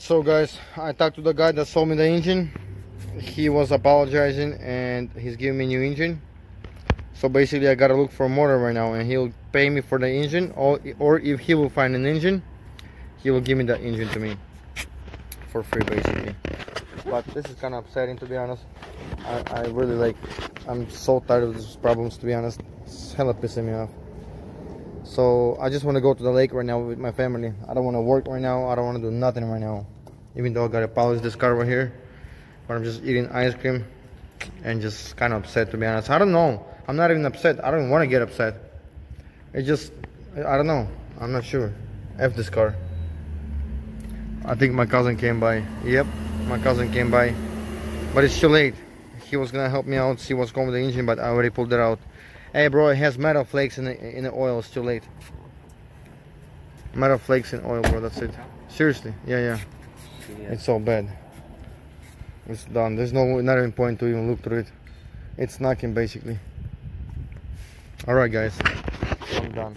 so guys i talked to the guy that sold me the engine. He was apologizing and he's giving me a new engine. So basically i gotta look for a motor right now and he'll pay me for the engine or, or if he will find an engine he will give me the engine to me for free basically. But this is kind of upsetting to be honest. I, I really like I'm so tired of these problems to be honest. It's hella pissing me off. So I just want to go to the lake right now with my family. I don't want to work right now. I don't want to do nothing right now even though I gotta polish this car right here but I'm just eating ice cream and just kind of upset to be honest. I don't know. I'm not even upset. I don't want to get upset. It just I don't know. I'm not sure. F this car I think my cousin came by. Yep my cousin came by. But it's too late. He was gonna help me out. See what's going with the engine but I already pulled it out. Hey bro it has metal flakes in the in the oil. It's too late. Metal flakes in oil bro. That's it. Seriously. Yeah yeah it's so bad. It's done. There's no not even point to even look through it. It's knocking basically. All right guys. I'm done